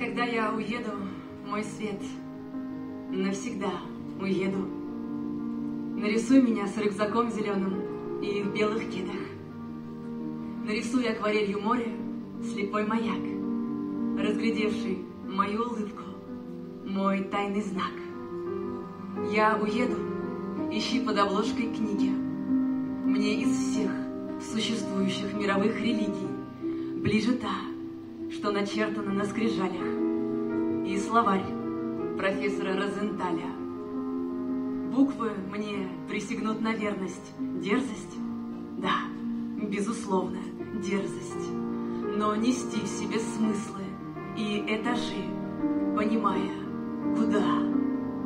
Когда я уеду, мой свет, навсегда уеду. Нарисуй меня с рюкзаком зеленым и в белых кедах. Нарисуй акварелью море, слепой маяк, разглядевший мою улыбку, мой тайный знак. Я уеду, ищи под обложкой книги. Мне из всех существующих мировых религий ближе та, что начертана на скрижалях, и словарь профессора Розенталя. Буквы мне присягнут на верность, дерзость, да, безусловно, дерзость, но нести в себе смыслы и этажи, понимая, куда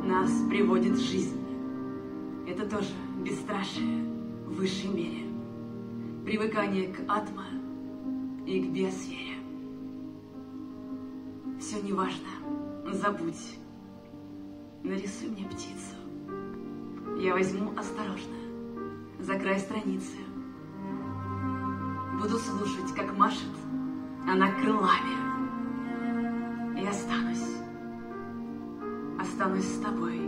нас приводит жизнь. Это тоже бесстрашие в высшей мере, привыкание к атма и к биосфере. Все неважно, забудь. Нарисуй мне птицу. Я возьму осторожно, за край страницы. Буду слушать, как машет она крылами. И останусь, останусь с тобой